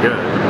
good.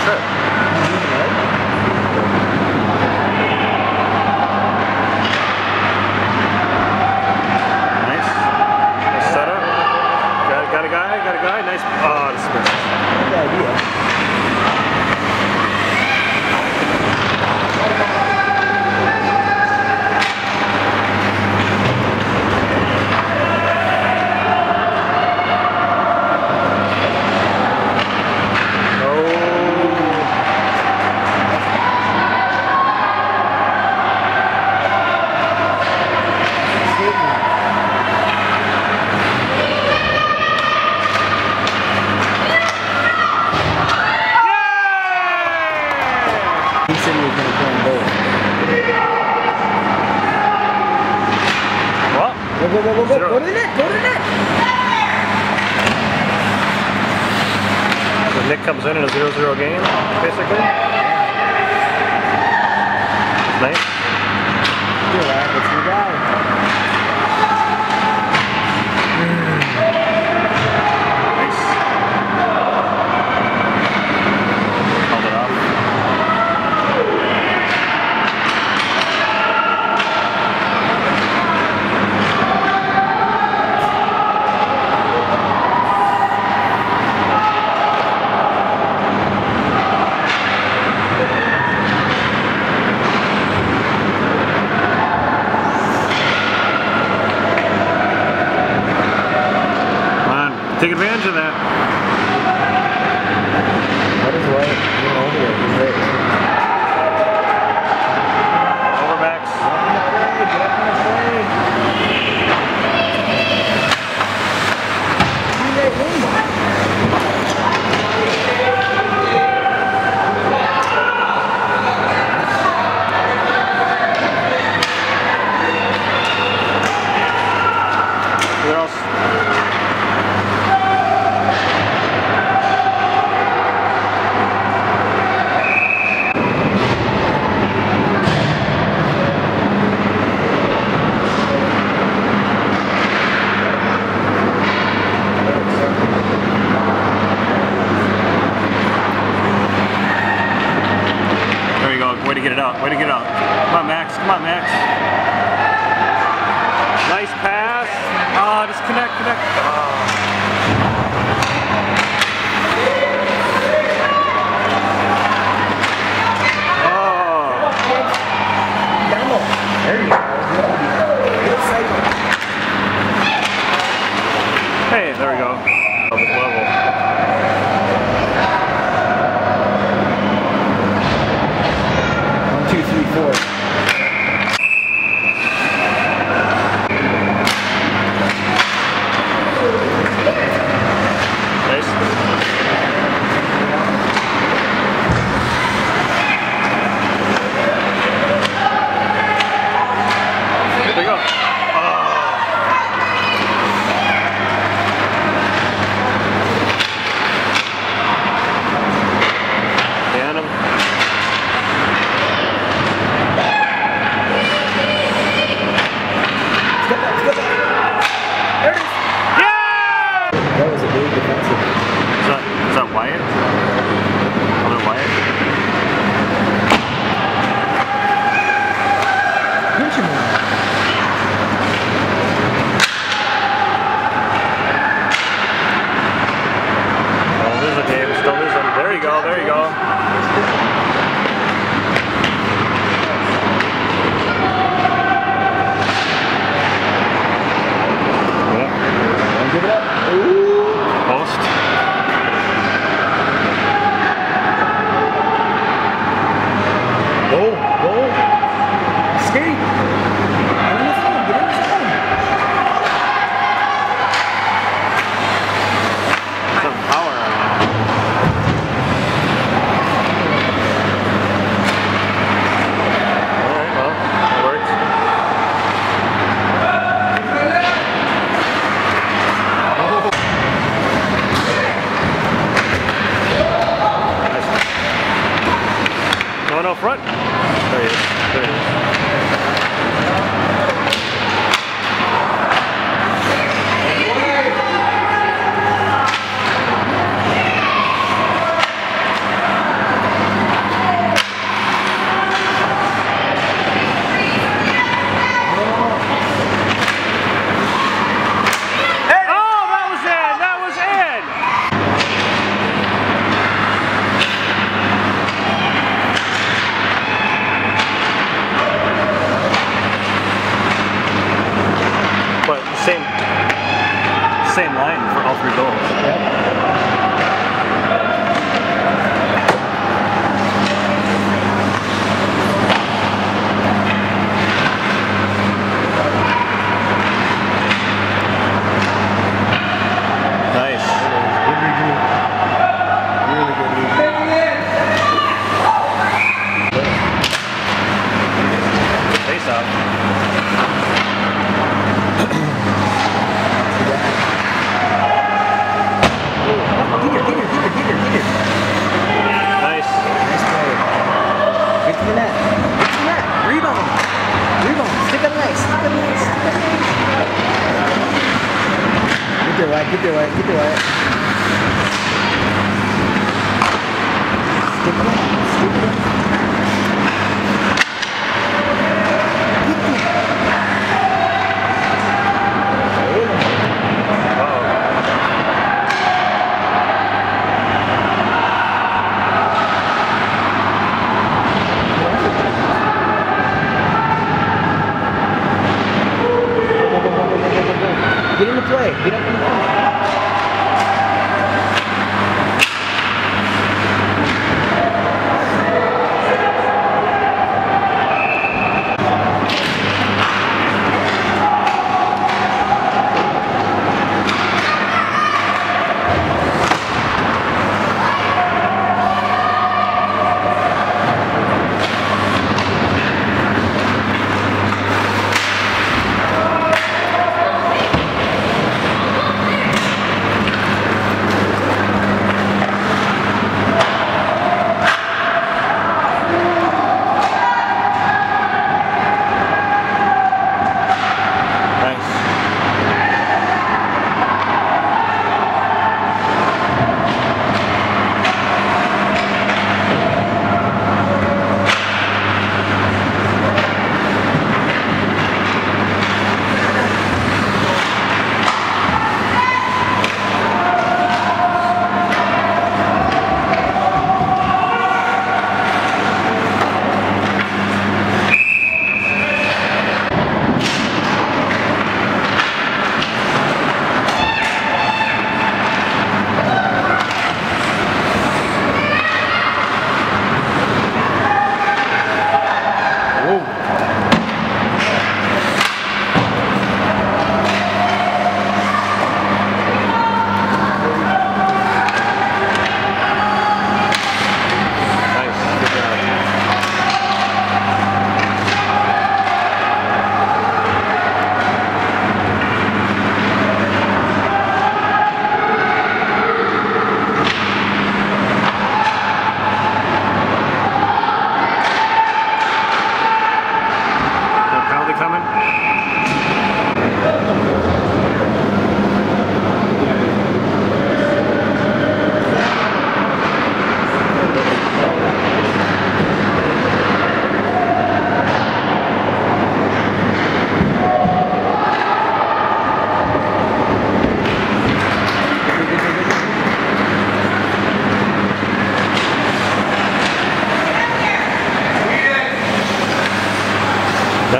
Nice. Nice setup. Got, got a guy, got a guy. Nice. Oh, this zero zero game.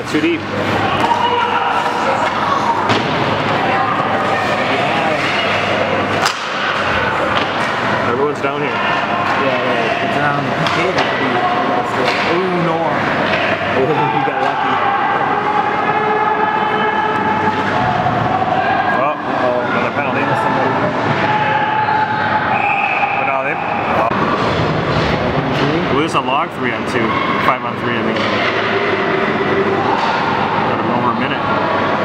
that too deep. Everyone's down here. Yeah, down. Kid, oh no! Oh, you got lucky. Oh, another penalty. Penalty. A log three on two, five on three. I mean minute.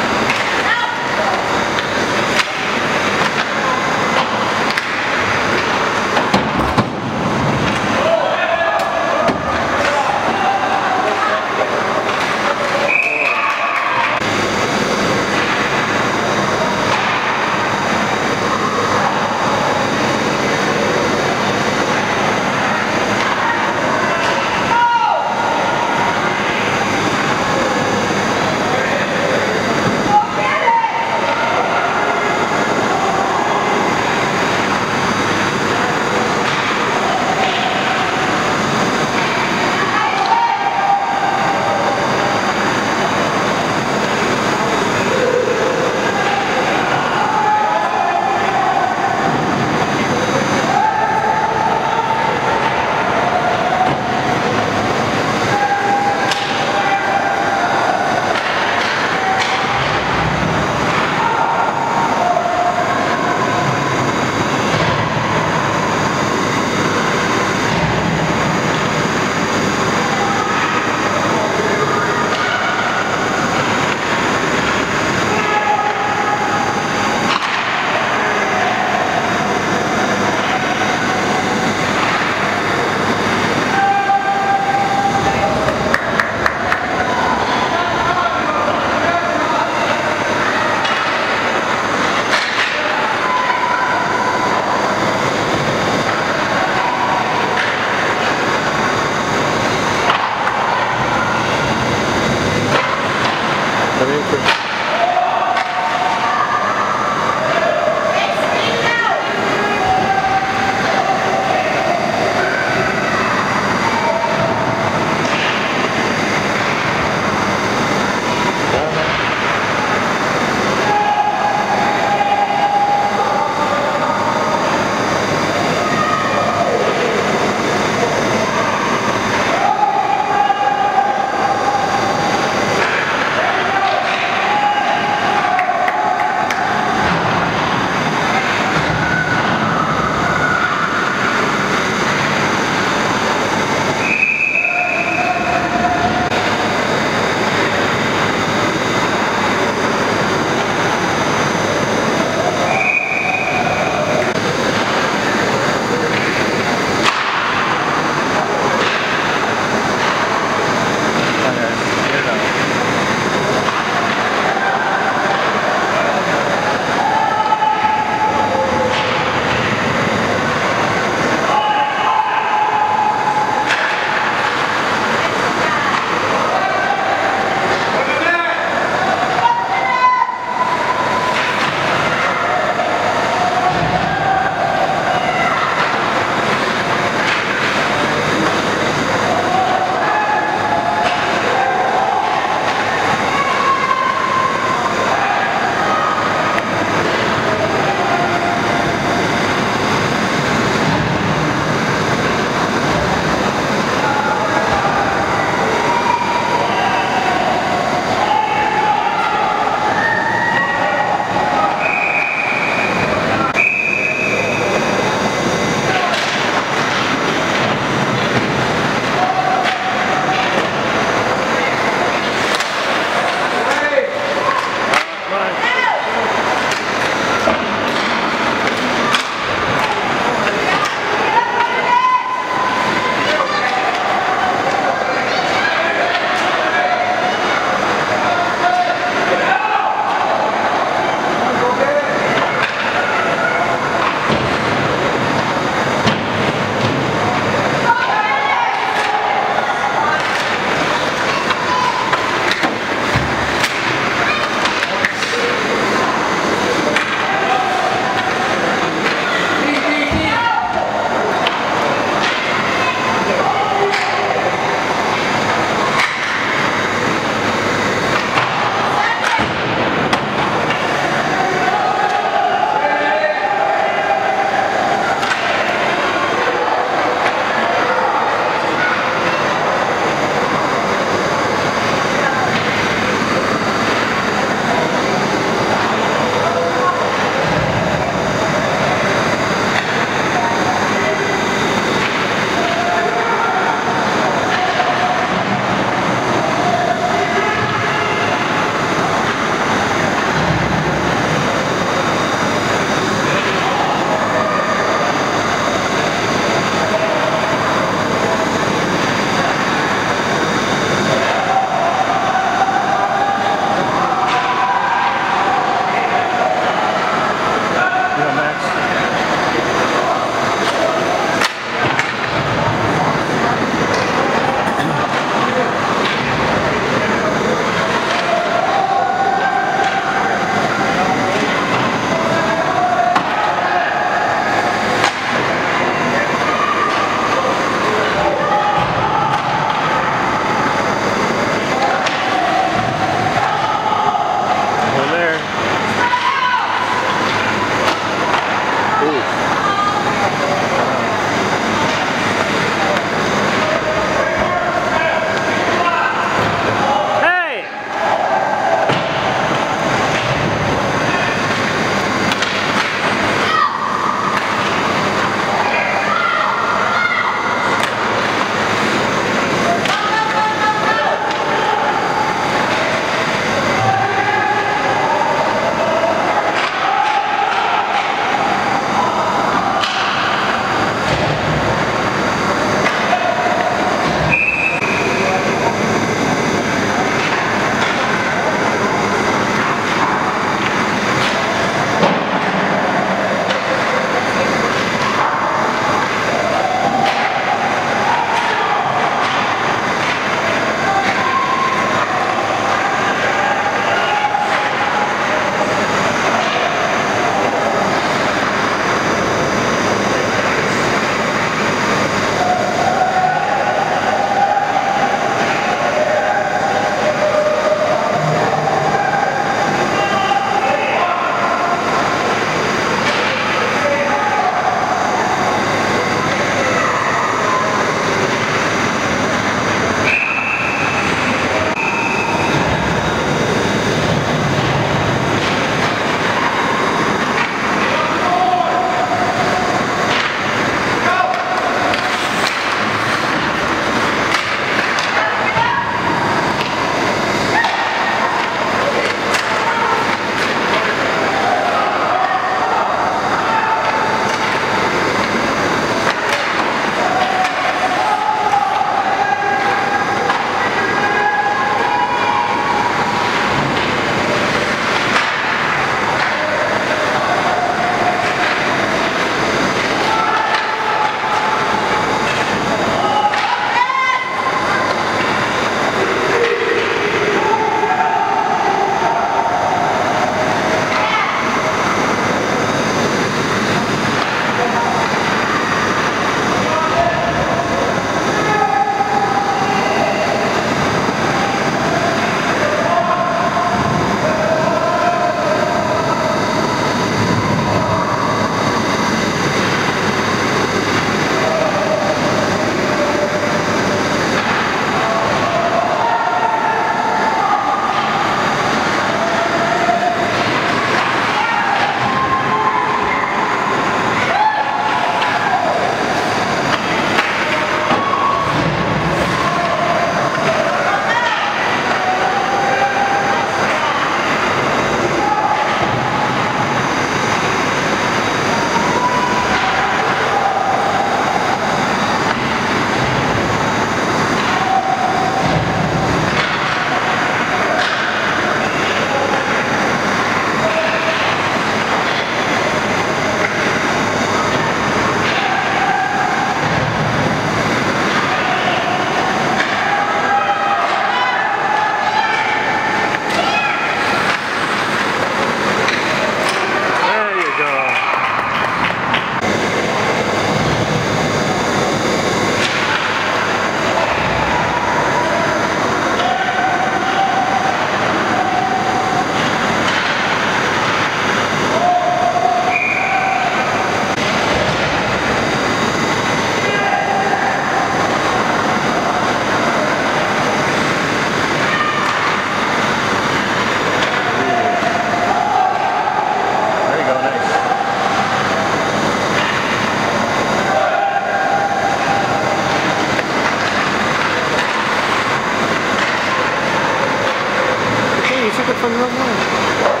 そんな。